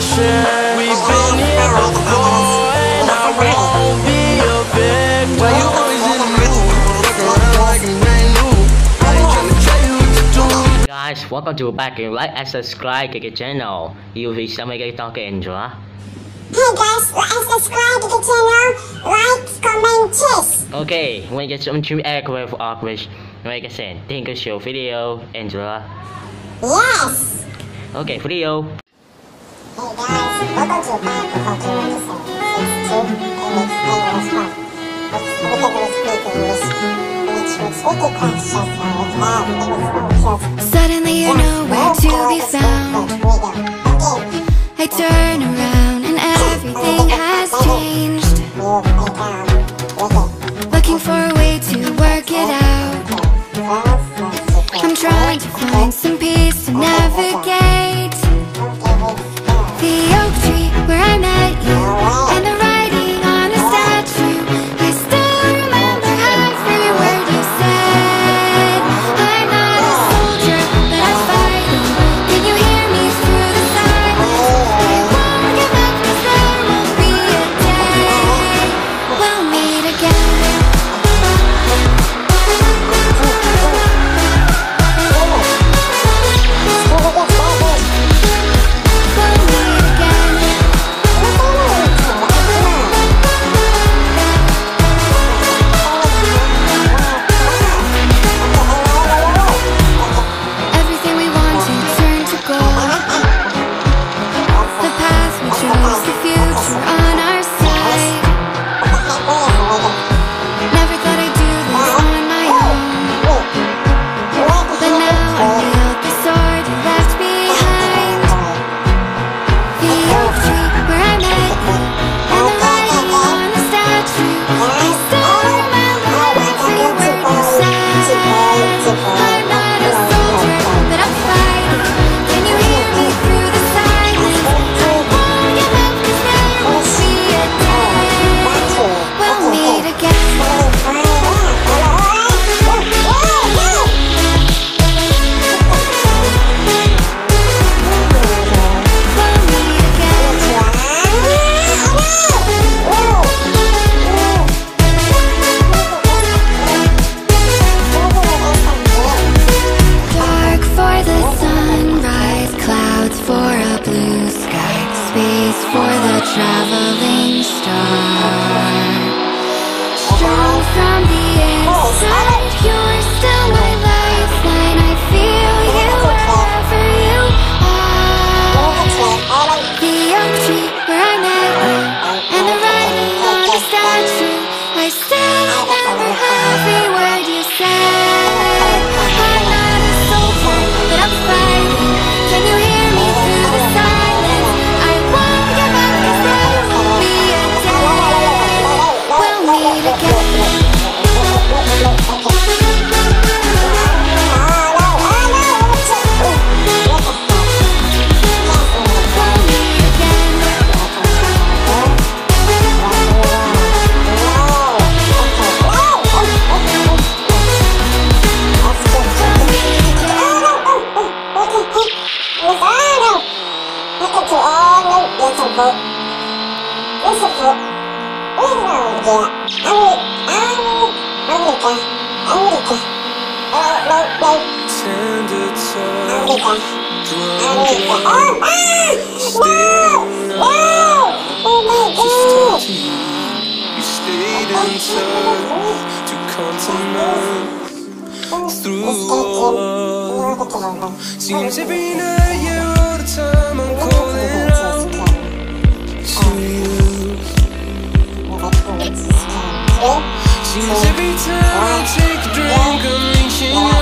question. We've been here before, and I won't be a victim. Why you always in the middle? Fuck like I'm brand new. I ain't tryna tell you what to do. Guys, welcome to back and like and subscribe to the channel. Yêu vì sao mấy cái to cái intro? Hey guys, like and subscribe to the channel, like, comment, cheers. Okay, when you get some trim aircraft English, like I said, think of show video, Angela. Yes. Okay, video. Hey guys, welcome to back to Culture 97. English, English, Pop. Let's look at the speak English. Which was wicked questions with love, it was so Suddenly you're nowhere to be found. I turn around and everything has changed. The sunrise, clouds for a blue sky, space for the traveling star. Strong from the inside, you're still my lifeline. I feel you wherever you are. The oak tree where I met you, and the writing on the statue. I still Seems every night, yeah, all the time I'm calling out to you. Seems every time I take a drink, I'm reaching out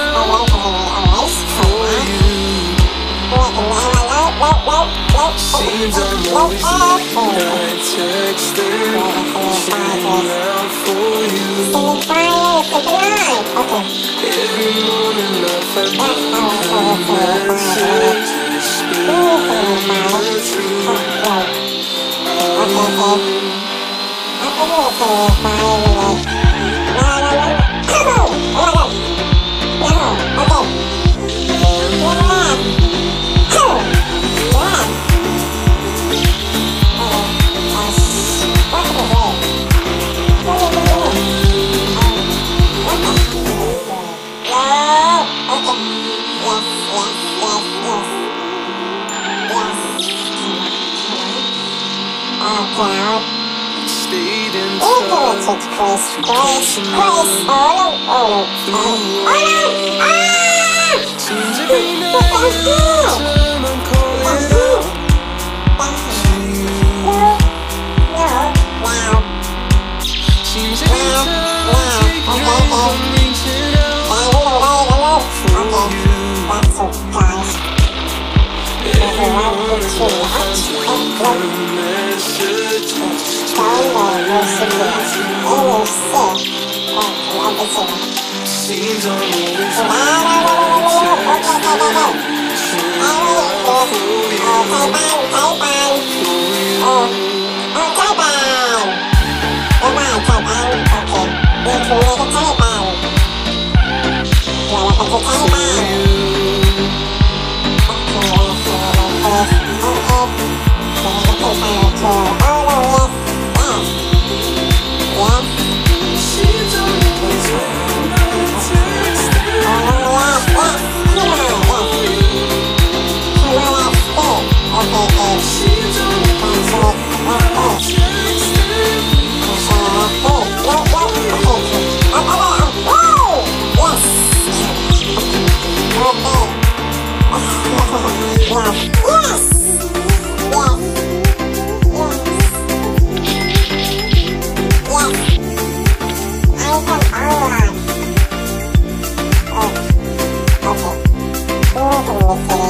Seems I'm always late. night texting, reaching out for you. Every morning I find you message, whispering the truth. Yeah. Chris, Chris, Chris. Oh no, oh no, oh no. Oh no! Ah! That's you! Everyone, it's too much. Bye. Alpha.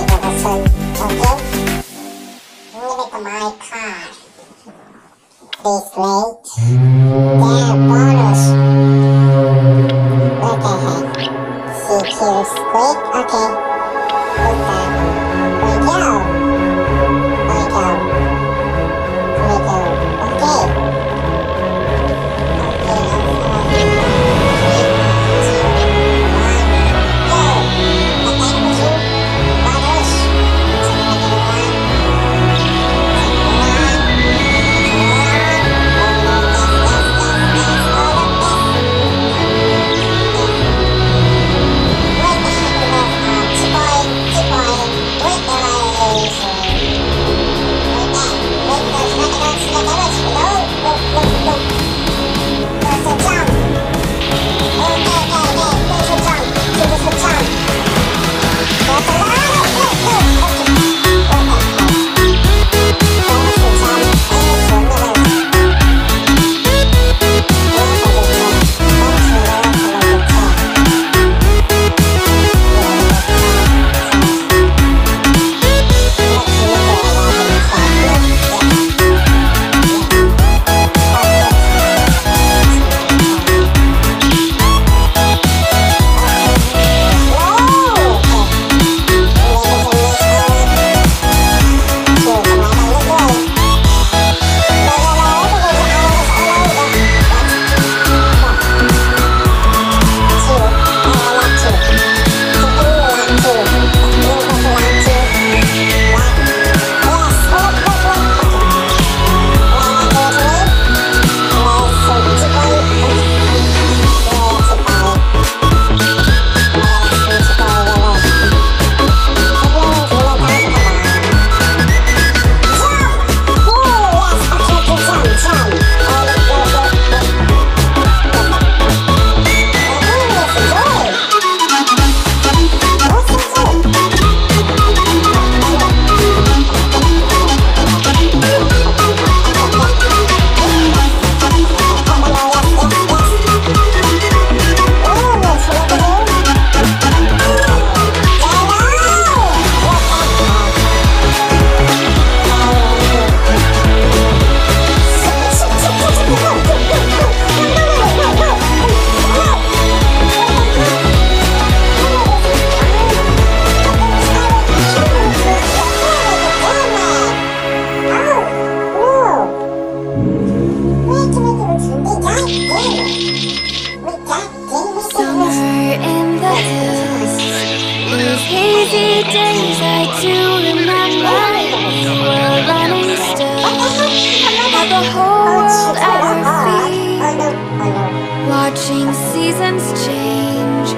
the hold at our Watching seasons change.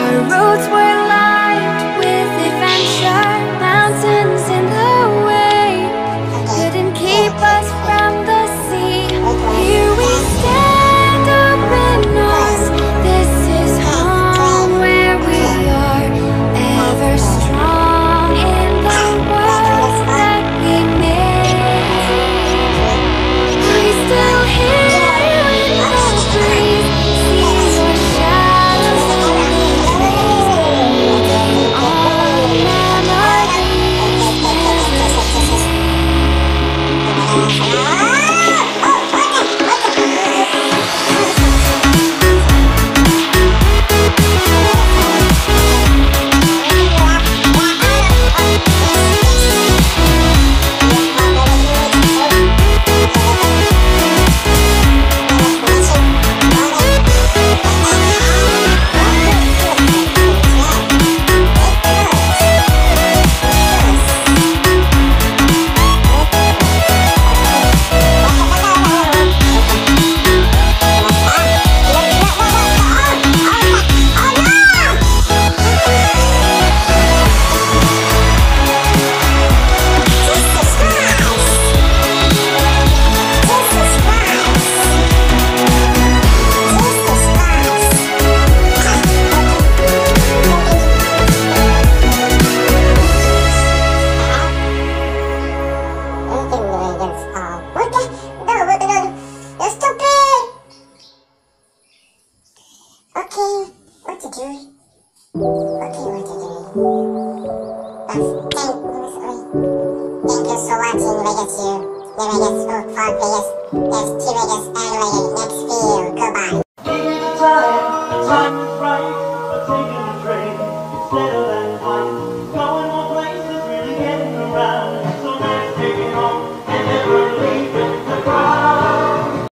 Our roads were Okay, Vegas, Solati, Vegas, U, New Vegas, Oak Park, Vegas, Vegas, T Vegas, Adelaide, Nextview, goodbye.